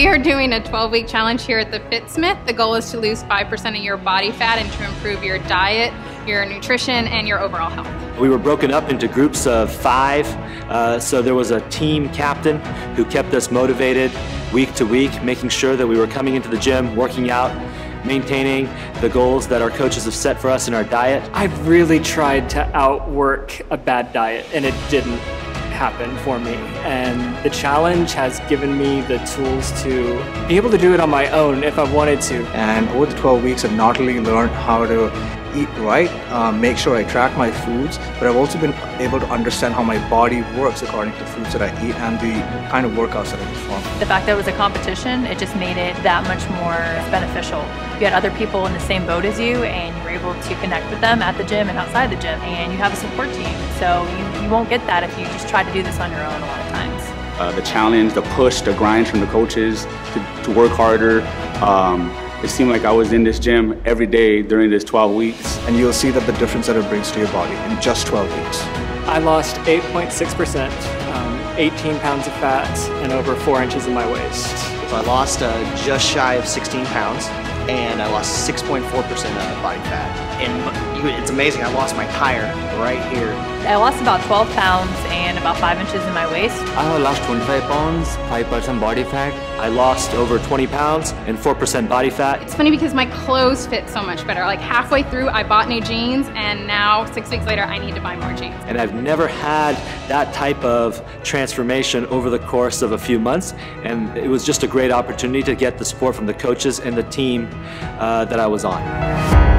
We are doing a 12 week challenge here at the Fitsmith. The goal is to lose 5% of your body fat and to improve your diet, your nutrition, and your overall health. We were broken up into groups of five, uh, so there was a team captain who kept us motivated week to week, making sure that we were coming into the gym, working out, maintaining the goals that our coaches have set for us in our diet. I've really tried to outwork a bad diet, and it didn't happen for me. And the challenge has given me the tools to be able to do it on my own if I wanted to. And over the 12 weeks, I've not only learned how to eat right, uh, make sure I track my foods, but I've also been able to understand how my body works according to the foods that I eat and the kind of workouts that I perform. The fact that it was a competition, it just made it that much more beneficial. You had other people in the same boat as you and you were able to connect with them at the gym and outside the gym and you have a support team. So you, you won't get that if you just try to do this on your own a lot of times. Uh, the challenge, the push, the grind from the coaches to, to work harder, um, it seemed like I was in this gym every day during this 12 weeks. And you'll see that the difference that it brings to your body in just 12 weeks. I lost 8.6%, um, 18 pounds of fat, and over 4 inches in my waist. So I lost uh, just shy of 16 pounds, and I lost 6.4% of body fat. And it's amazing, I lost my tire right here. I lost about 12 pounds and about 5 inches in my waist. I have lost 25 pounds, 5% body fat. I lost over 20 pounds and 4% body fat. It's funny because my clothes fit so much better. Like halfway through, I bought new jeans, and now six weeks later, I need to buy more jeans. And I've never had that type of transformation over the course of a few months. And it was just a great opportunity to get the support from the coaches and the team uh, that I was on.